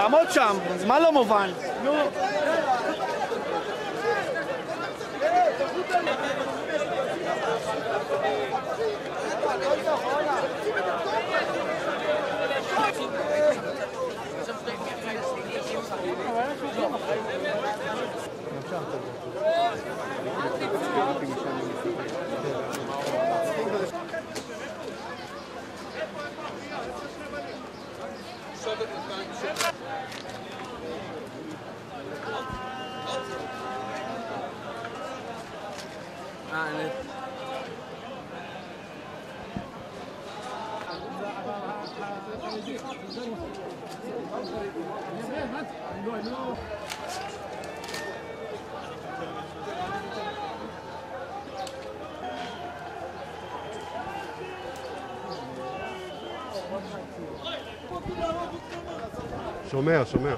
תעמוד שם, מה לא מובן? נו. Vamos, vamos, vamos. 什么呀？什么呀？